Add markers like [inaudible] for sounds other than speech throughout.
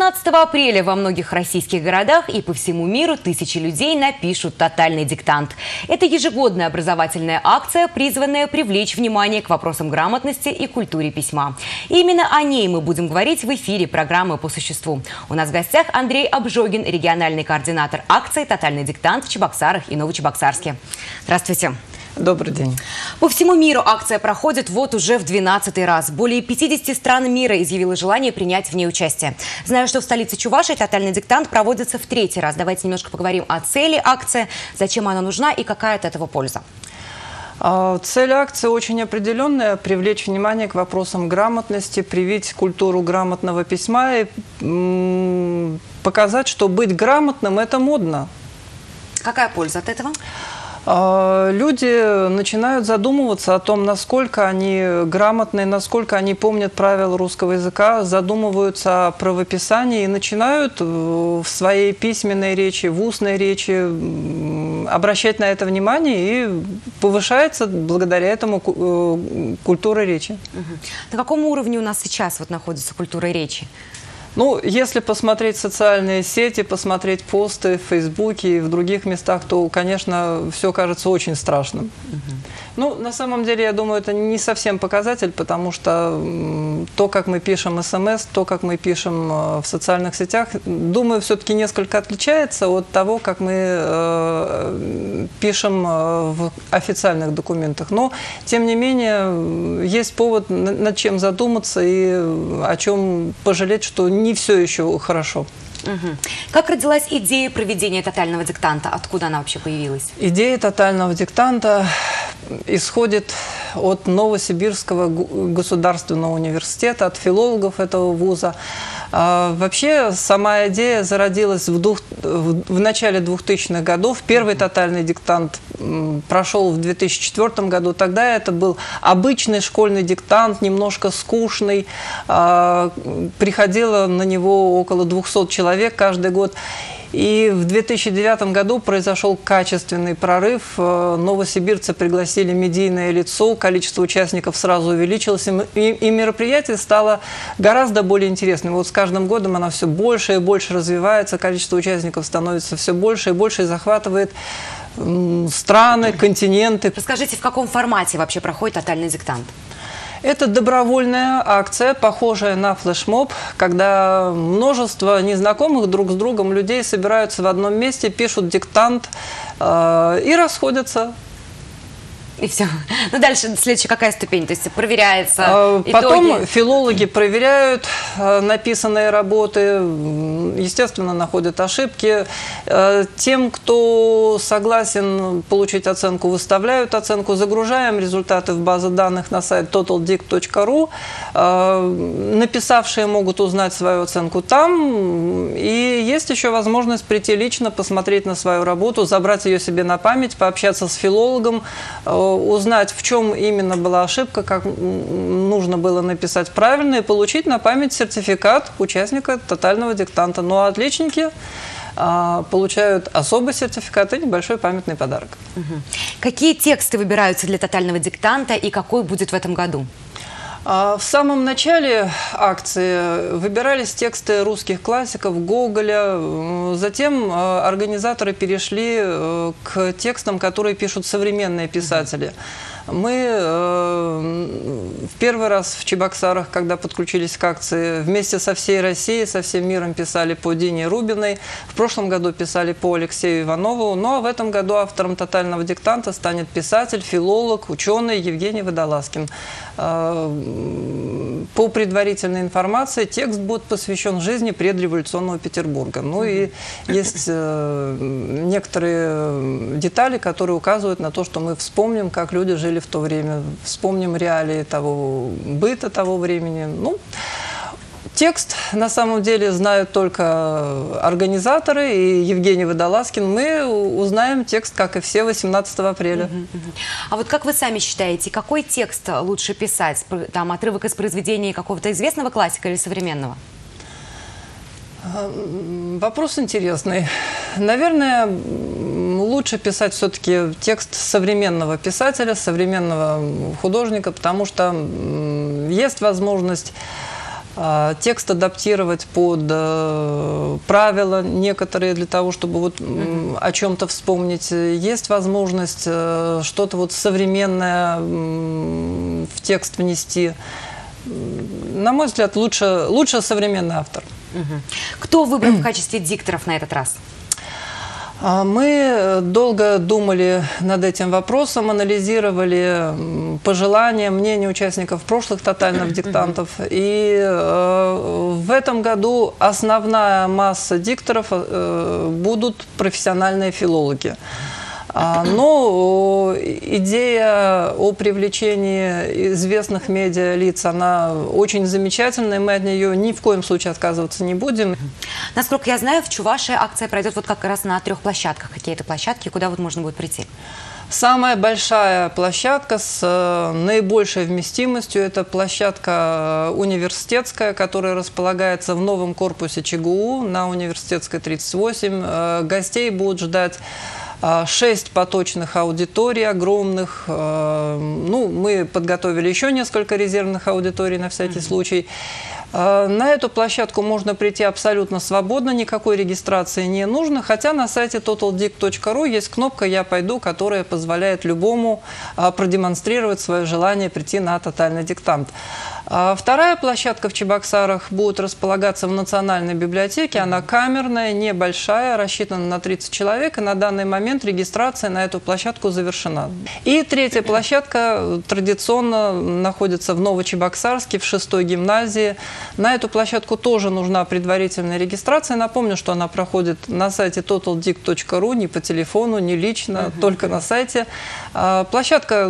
18 апреля во многих российских городах и по всему миру тысячи людей напишут тотальный диктант. Это ежегодная образовательная акция, призванная привлечь внимание к вопросам грамотности и культуре письма. И именно о ней мы будем говорить в эфире программы «По существу». У нас в гостях Андрей Обжогин, региональный координатор акции «Тотальный диктант» в Чебоксарах и Новочебоксарске. Здравствуйте. Добрый день. По всему миру акция проходит вот уже в 12 раз. Более 50 стран мира изъявило желание принять в ней участие. Знаю, что в столице Чувашии тотальный диктант проводится в третий раз. Давайте немножко поговорим о цели акции, зачем она нужна и какая от этого польза. А, цель акции очень определенная – привлечь внимание к вопросам грамотности, привить культуру грамотного письма и показать, что быть грамотным – это модно. Какая польза от этого? А, люди начинают задумываться о том, насколько они грамотны, насколько они помнят правила русского языка, задумываются о правописании и начинают в своей письменной речи, в устной речи обращать на это внимание и повышается благодаря этому э, культура речи. На каком уровне у нас сейчас вот находится культура речи? Ну, если посмотреть социальные сети, посмотреть посты в Фейсбуке и в других местах, то, конечно, все кажется очень страшным. Угу. Ну, на самом деле, я думаю, это не совсем показатель, потому что то, как мы пишем смс, то, как мы пишем э, в социальных сетях, думаю, все-таки несколько отличается от того, как мы э, пишем э, в официальных документах. Но, тем не менее, есть повод над чем задуматься и о чем пожалеть, что не все еще хорошо. Угу. Как родилась идея проведения тотального диктанта? Откуда она вообще появилась? Идея тотального диктанта исходит от Новосибирского государственного университета, от филологов этого вуза. А, вообще, сама идея зародилась в, двух, в, в начале 2000-х годов. Первый тотальный диктант прошел в 2004 году. Тогда это был обычный школьный диктант, немножко скучный. А, приходило на него около 200 человек каждый год. И в 2009 году произошел качественный прорыв. Э, новосибирцы пригласили медийное лицо, количество участников сразу увеличилось, и, мероприятие стало гораздо более интересным. Вот с каждым годом оно все больше и больше развивается, количество участников становится все больше и больше и захватывает страны, континенты. Расскажите, в каком формате вообще проходит тотальный диктант? Это добровольная акция, похожая на флешмоб, когда множество незнакомых друг с другом людей собираются в одном месте, пишут диктант э, и расходятся и все. Ну, дальше следующая какая ступень? То есть проверяется а, Потом итоги. филологи проверяют а, написанные работы, естественно, находят ошибки. А, тем, кто согласен получить оценку, выставляют оценку, загружаем результаты в базу данных на сайт totaldict.ru. Написавшие могут узнать свою оценку там. И есть еще возможность прийти лично, посмотреть на свою работу, забрать ее себе на память, пообщаться с филологом, узнать, в чем именно была ошибка, как нужно было написать правильно и получить на память сертификат участника тотального диктанта. Ну а отличники а, получают особый сертификат и небольшой памятный подарок. Угу. Какие тексты выбираются для тотального диктанта и какой будет в этом году? А, в самом начале акции выбирались тексты русских классиков Гоголя. Затем а, организаторы перешли э, к текстам, которые пишут современные писатели. Мы э, в первый раз в Чебоксарах, когда подключились к акции, вместе со всей Россией, со всем миром писали по Дине Рубиной. В прошлом году писали по Алексею Иванову. Ну а в этом году автором «Тотального диктанта» станет писатель, филолог, ученый Евгений Водолазкин. Э, по предварительной информации, текст будет посвящен жизни предреволюционного Петербурга. Ну и есть э, некоторые детали, которые указывают на то, что мы вспомним, как люди жили в то время, вспомним реалии того быта того времени. Ну, Текст на самом деле знают только организаторы и Евгений Водолазкин. Мы узнаем текст, как и все, 18 апреля. А вот как вы сами считаете, какой текст лучше писать? Там отрывок из произведения какого-то известного классика или современного? А, вопрос интересный. Наверное, лучше писать все-таки текст современного писателя, современного художника, потому что есть возможность а, текст адаптировать под э, правила некоторые для того, чтобы вот о чем-то вспомнить. Есть возможность э, что-то вот современное в текст внести. На мой взгляд, лучше, лучше современный автор. Кто выбран в качестве дикторов на этот раз? А мы долго думали над этим вопросом, анализировали пожелания, мнения участников прошлых тотальных [clears throat] диктантов. И э, в этом году основная масса дикторов э, будут профессиональные филологи. А, но идея о привлечении известных медиа-лиц, она очень замечательная, мы от нее ни в коем случае отказываться не будем. Насколько я знаю, в Чувашии акция пройдет вот как раз на трех площадках. Какие это площадки, куда вот можно будет прийти? Самая большая площадка с э, наибольшей вместимостью – это площадка э, университетская, которая располагается в новом корпусе ЧГУ на университетской 38. Э, гостей будут ждать шесть поточных аудиторий огромных. А, ну, мы подготовили еще несколько резервных аудиторий на всякий mm -hmm. случай. А, на эту площадку можно прийти абсолютно свободно, никакой регистрации не нужно, хотя на сайте totaldict.ru есть кнопка «Я пойду», которая позволяет любому продемонстрировать свое желание прийти на тотальный диктант. А вторая площадка в Чебоксарах будет располагаться в Национальной библиотеке. Она камерная, небольшая, рассчитана на 30 человек. И на данный момент регистрация на эту площадку завершена. И третья площадка традиционно находится в Новочебоксарске, в шестой гимназии. На эту площадку тоже нужна предварительная регистрация. Напомню, что она проходит на сайте totaldict.ru, не по телефону, не лично, только на сайте. А, площадка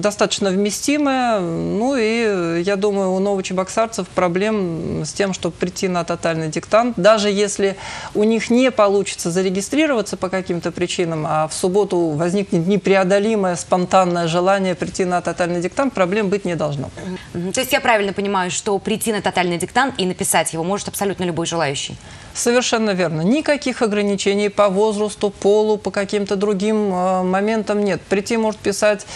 достаточно вместимая, ну и я думаю, у новочебоксарцев проблем с тем, чтобы прийти на тотальный диктант. Даже если у них не получится зарегистрироваться по каким-то причинам, а в субботу возникнет непреодолимое спонтанное желание прийти на тотальный диктант, проблем быть не должно. То есть я правильно понимаю, что прийти на тотальный диктант и написать его может абсолютно любой желающий? Совершенно верно. Никаких ограничений по возрасту, полу, по каким-то другим э, моментам нет. Прийти может писать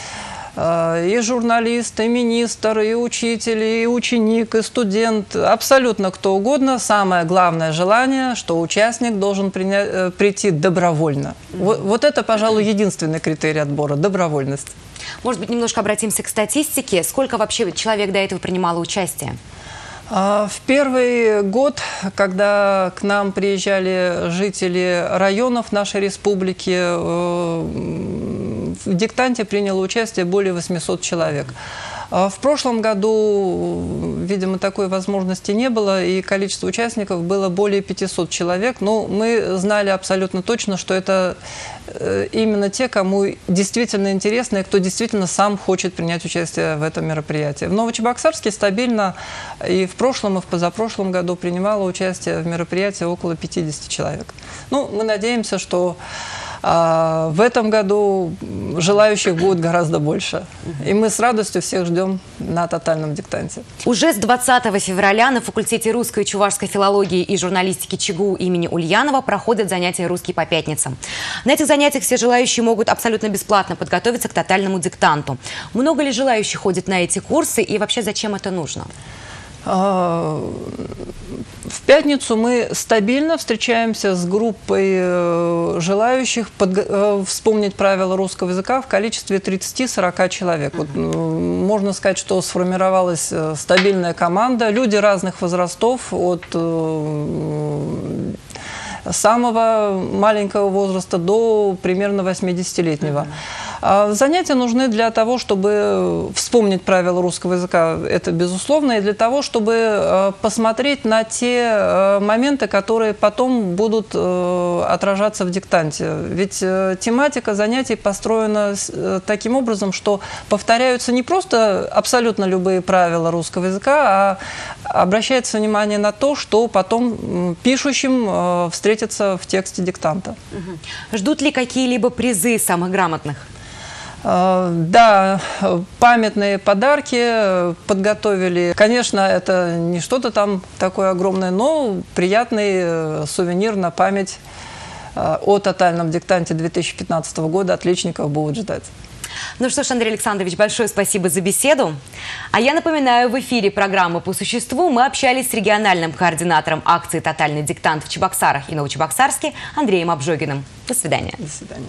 и журналист, и министр, и учитель, и ученик, и студент, абсолютно кто угодно. Самое главное желание, что участник должен принять, э, прийти добровольно. Вот, вот это, пожалуй, единственный критерий отбора – добровольность. Может быть, немножко обратимся к статистике. Сколько вообще человек до этого принимало участие? А, в первый год, когда к нам приезжали жители районов нашей республики, э, в диктанте приняло участие более 800 человек. А в прошлом году, видимо, такой возможности не было, и количество участников было более 500 человек. Но мы знали абсолютно точно, что это э, именно те, кому действительно интересно и кто действительно сам хочет принять участие в этом мероприятии. В Новочебоксарске стабильно и в прошлом, и в позапрошлом году принимало участие в мероприятии около 50 человек. Ну, мы надеемся, что а в этом году желающих будет гораздо больше. И мы с радостью всех ждем на тотальном диктанте. Уже с 20 февраля на факультете русской и чувашской филологии и журналистики ЧГУ имени Ульянова проходят занятия «Русский по пятницам». На этих занятиях все желающие могут абсолютно бесплатно подготовиться к тотальному диктанту. Много ли желающих ходит на эти курсы и вообще зачем это нужно? А, в пятницу мы стабильно встречаемся с группой э, желающих э, вспомнить правила русского языка в количестве 30-40 человек. Вот, можно сказать, что сформировалась э, стабильная команда. Люди разных возрастов, от самого маленького возраста до примерно 80-летнего. А занятия нужны для того, чтобы вспомнить правила русского языка, это безусловно, и для того, чтобы э, посмотреть на те э, моменты, которые потом будут э, отражаться в диктанте. Ведь тематика занятий построена таким образом, что повторяются не просто абсолютно любые правила русского языка, а обращается внимание на то, что потом пишущим встретится в тексте диктанта. Ждут ли какие-либо призы самых грамотных? А, да, памятные подарки подготовили. Конечно, это не что-то там такое огромное, но приятный э, сувенир на память э, о тотальном диктанте 2015 года отличников будут ждать. Ну что ж, Андрей Александрович, большое спасибо за беседу. А я напоминаю, в эфире программы «По существу» мы общались с региональным координатором акции «Тотальный диктант» в Чебоксарах и Новочебоксарске Андреем Обжогиным. До свидания. До свидания.